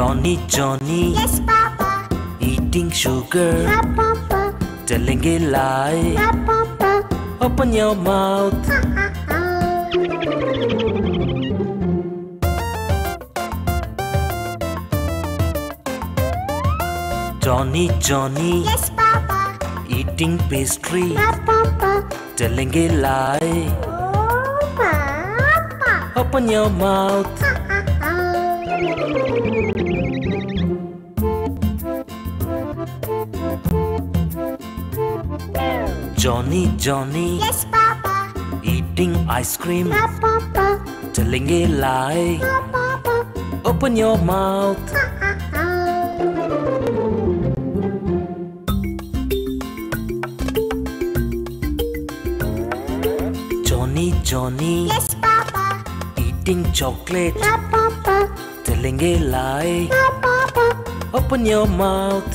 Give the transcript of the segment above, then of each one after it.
Johnny, Johnny, Yes, Papa. eating sugar, No, Papa. telling a lie. No, Papa. Open your mouth. Johnny, Johnny, Yes, Papa. eating pastry, No, Papa. telling a lie. Oh, Papa. Open your mouth. Johnny, Johnny, Yes, Papa. eating ice cream, No, Papa. telling a lie. No, Papa. Open your mouth. Johnny, Johnny, Yes, Papa. eating chocolate, No, Papa. telling a lie. Papa. Open your mouth.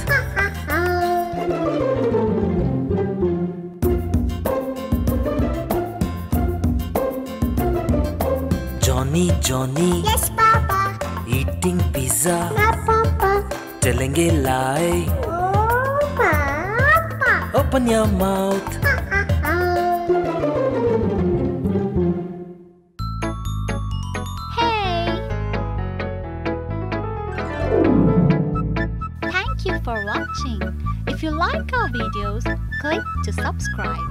Johnny, Johnny, Yes, Papa. eating pizza, No, Papa. telling a lie. Oh, Papa. Open your mouth. Hey! Thank you for watching. If you like our videos, click to subscribe.